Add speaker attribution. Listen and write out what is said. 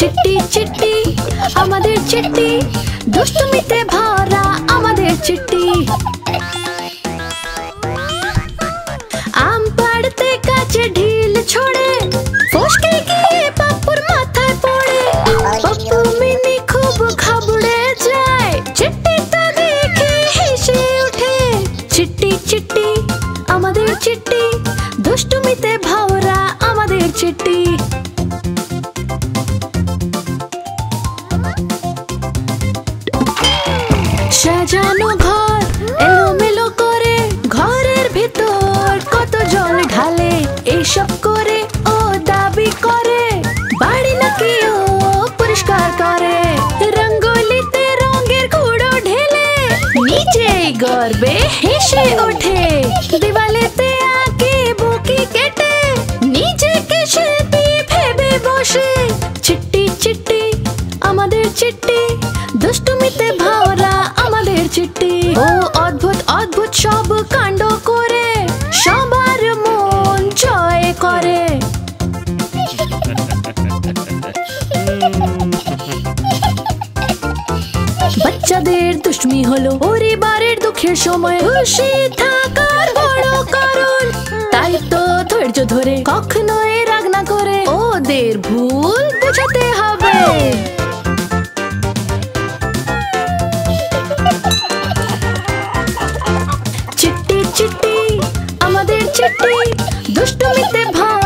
Speaker 1: চিট্টি চিট্টি, আমাদের চিট্টি। দুষ্টুমিতে ভরা আমাদের চিট্টি। আম পাড়তে কাছে ঢিল ছড়ে, ফসকে গিয়ে পাপ্পুর মাথায় পড়ে। পাপ্পু মিনি খুব ঘাবড়ে যায় চিট্টিটা দেখে হেসে ওঠে। চিট্টি চিট্টি, আমাদের চিট্টি, দুষ্টুমিতে ভরা সাজানো ঘর, এলোমেলো করে ঘরের ভিতর কত জল ঢালে এইসব করে ও দাবি করে। বাড়ি নাকি ও পরিষ্কার করে, রঙ্গোলিতে রঙের গুঁড়ো ঢেলে, নিজেই গর্বে হেসে ওঠে। দিওয়ালেতে আঁকে, বুকি কেটে, নিজেকে শিল্পী ভেবে বসে। চিট্টি চিট্টি আমাদের চিট্টি দুষ্টুমিতে ভরা আমাদের চিট্টি ও অদ্ভুত অদ্ভুত সব কাণ্ড করে সবার মন জয় করে। বাচ্চাদের দুষ্টুমি হলো পরিবারের দুঃখের সময়। খুশি থাকার বড় কারণ। তাই তো ধৈর্য ধরে কখনোই चिट्टी दुष्ट मित्र भाव।